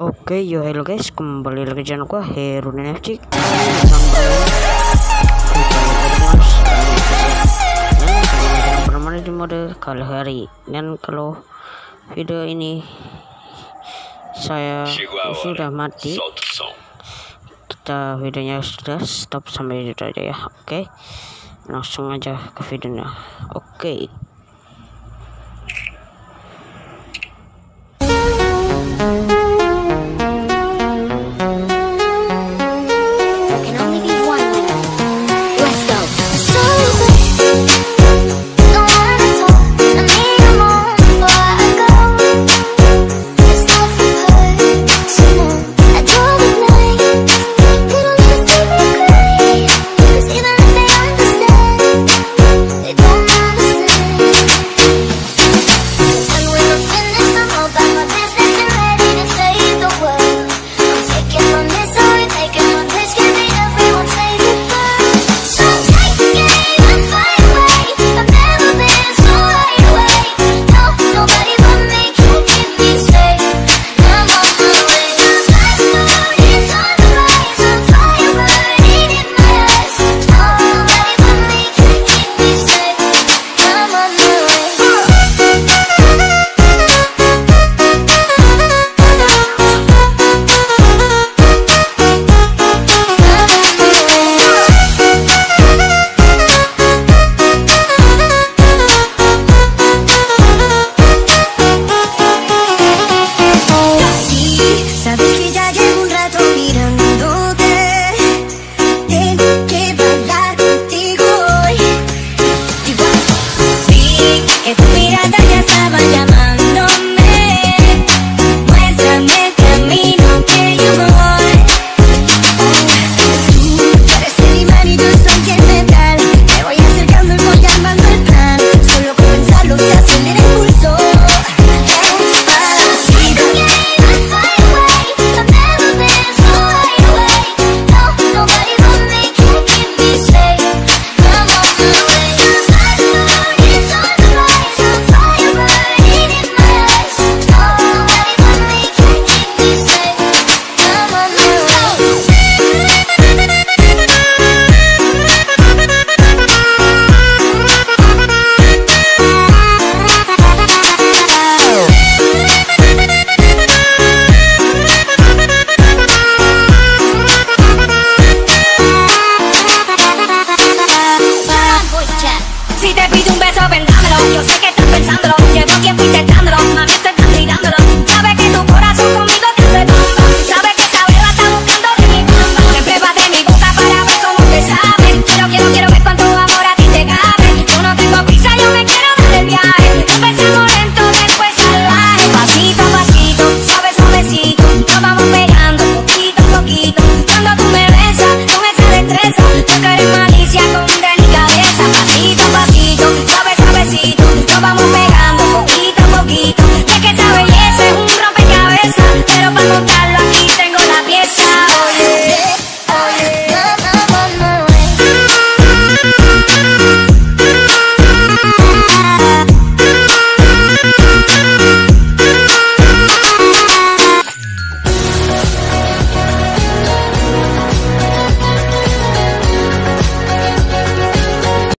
Oke, yo hello guys, kembali lagi channel gua dan NFC. Bermain di mode kali hari dan kalau video ini saya sudah mati kita videonya sudah stop sampai itu aja ya oke? Langsung aja ke videonya oke?